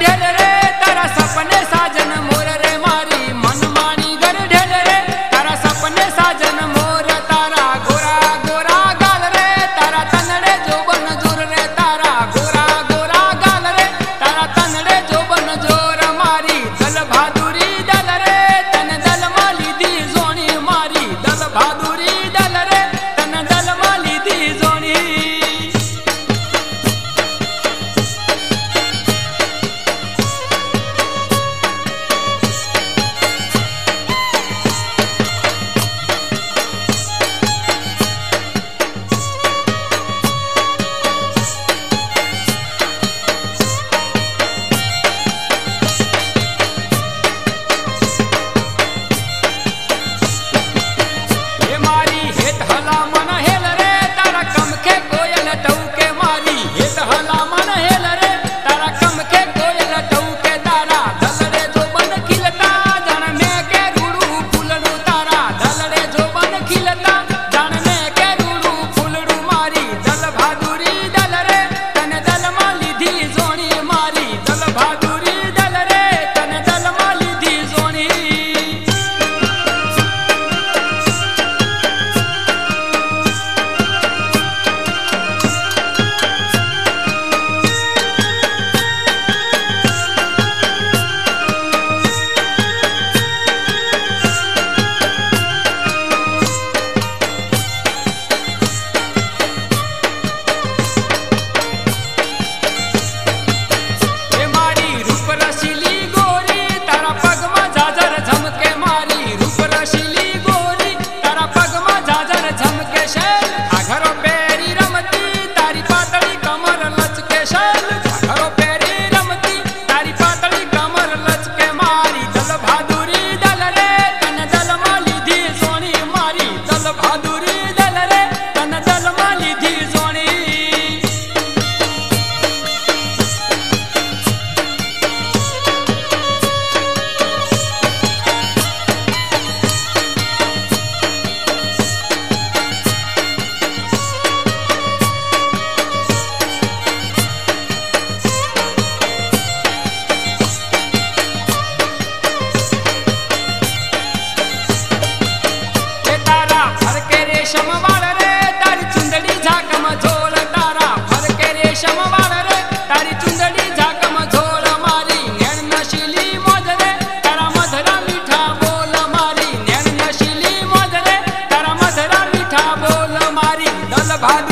tiene letra, zapanesa. रेशम तारी चुंदड़ी झाक मारी। नैन नशीली मोज रे, तारा मीठा बोल मारी। नैन नशीली मोज रे, तारा मीठा बोल मारी। दल भाद